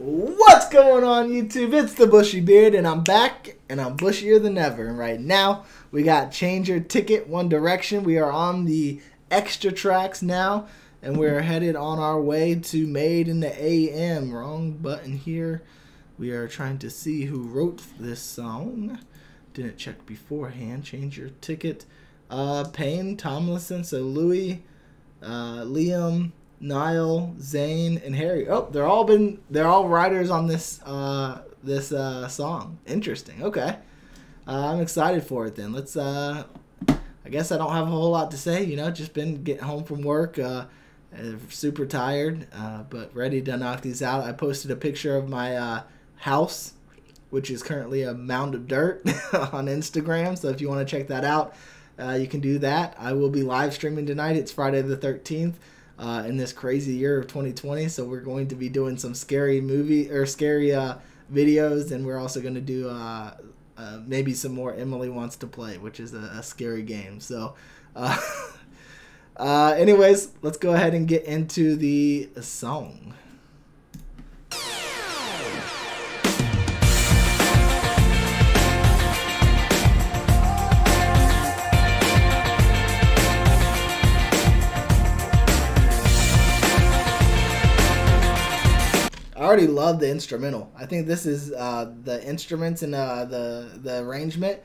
What's going on YouTube? It's the Bushy Beard and I'm back and I'm bushier than ever. And right now we got Change Your Ticket One Direction. We are on the extra tracks now and we're headed on our way to Made in the AM. Wrong button here. We are trying to see who wrote this song. Didn't check beforehand. Change Your Ticket. Uh, Payne Tomlinson. So Louis, uh, Liam, Niall, Zayn, and Harry. Oh, they're all been they're all writers on this uh this uh song. Interesting. Okay. Uh, I'm excited for it then. Let's uh I guess I don't have a whole lot to say, you know, just been getting home from work, uh, super tired, uh, but ready to knock these out. I posted a picture of my uh house, which is currently a mound of dirt on Instagram, so if you want to check that out, uh, you can do that. I will be live streaming tonight. It's Friday the 13th uh, in this crazy year of 2020. So we're going to be doing some scary movie or scary uh, videos, and we're also going to do uh, uh, maybe some more Emily Wants to Play, which is a, a scary game. So, uh, uh, anyways, let's go ahead and get into the song. Already love the instrumental. I think this is uh, the instruments and uh, the the arrangement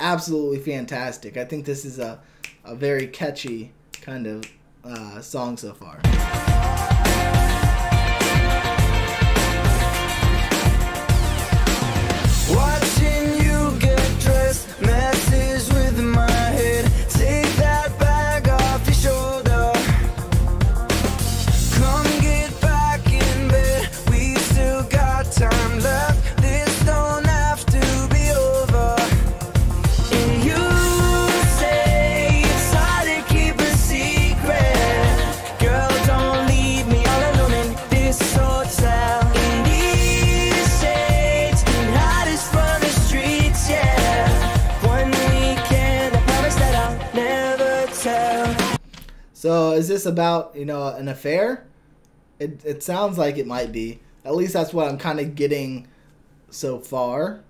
absolutely fantastic. I think this is a a very catchy kind of uh, song so far. So is this about you know an affair? It it sounds like it might be. At least that's what I'm kind of getting so far,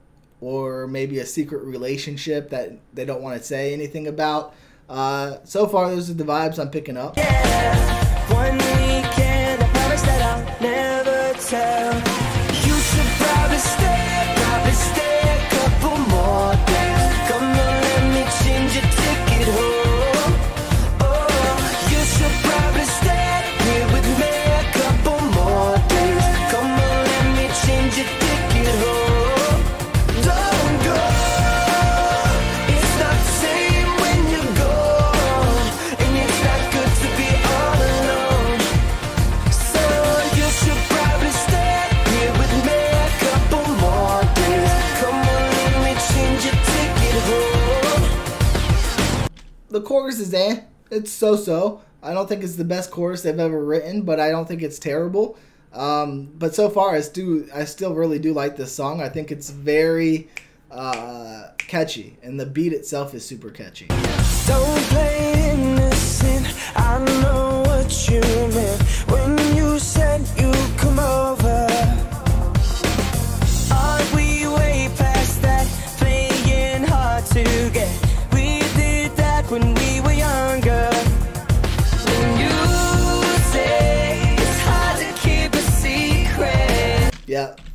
or maybe a secret relationship that they don't want to say anything about. Uh, so far, those are the vibes I'm picking up. Yeah, The chorus is eh. It's so so. I don't think it's the best chorus they've ever written, but I don't think it's terrible. Um, but so far, I. I still really do like this song. I think it's very uh, catchy, and the beat itself is super catchy. Don't play innocent. I know what you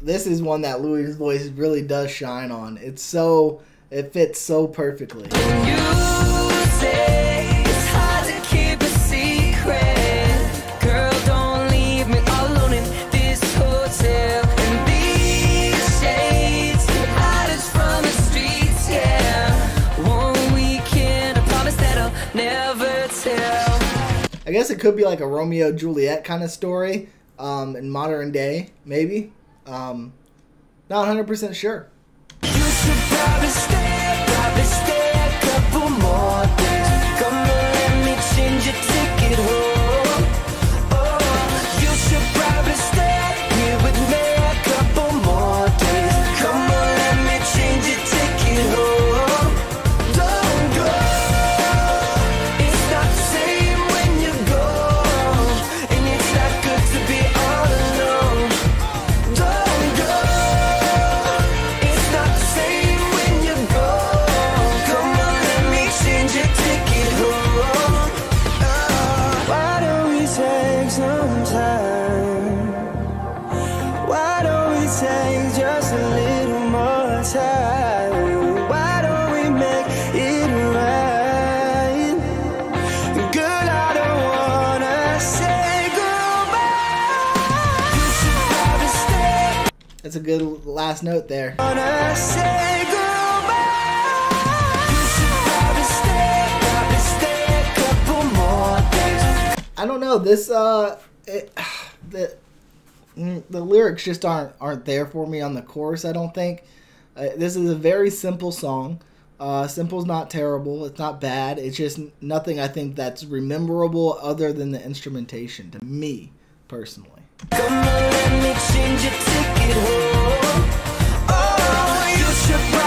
this is one that Louis' voice really does shine on. It's so it fits so perfectly. You say it's hard to keep a secret. Girl, don't leave me all alone in this hotel. And these shades, the hottest from the streets, yeah. One weekend, I promise that I'll never tell. I guess it could be like a Romeo Juliet kind of story um, in modern day, maybe. Um, not 100% sure. That's a good last note there. I don't know. This uh, it, the mm, the lyrics just aren't aren't there for me on the chorus. I don't think. Uh, this is a very simple song. Uh, simple's not terrible. It's not bad. It's just nothing I think that's rememberable other than the instrumentation to me personally. Should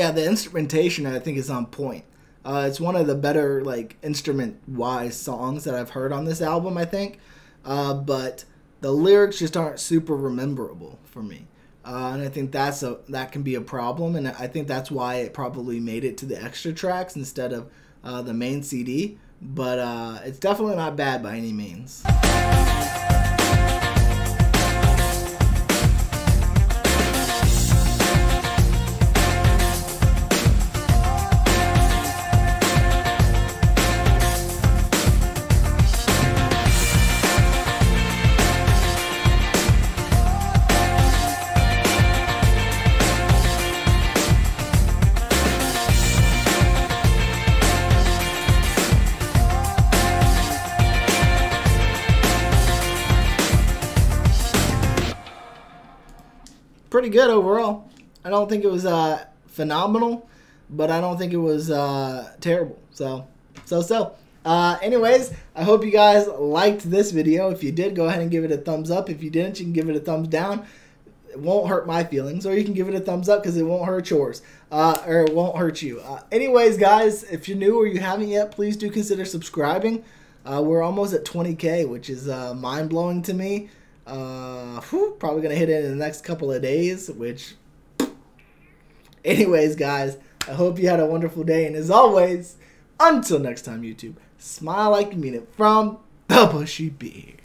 Yeah, the instrumentation I think is on point. Uh, it's one of the better like instrument wise songs that I've heard on this album. I think, uh, but the lyrics just aren't super rememberable for me, uh, and I think that's a that can be a problem. And I think that's why it probably made it to the extra tracks instead of uh, the main CD. But uh, it's definitely not bad by any means. Pretty good overall. I don't think it was uh, phenomenal, but I don't think it was uh, terrible. So, so, so. Uh, anyways, I hope you guys liked this video. If you did, go ahead and give it a thumbs up. If you didn't, you can give it a thumbs down. It won't hurt my feelings, or you can give it a thumbs up because it won't hurt yours, uh, or it won't hurt you. Uh, anyways, guys, if you're new or you haven't yet, please do consider subscribing. Uh, we're almost at 20k, which is uh, mind blowing to me. Uh, whew, probably gonna hit it in the next couple of days. Which, anyways, guys, I hope you had a wonderful day, and as always, until next time, YouTube, smile like you mean it from the Bushy Beard.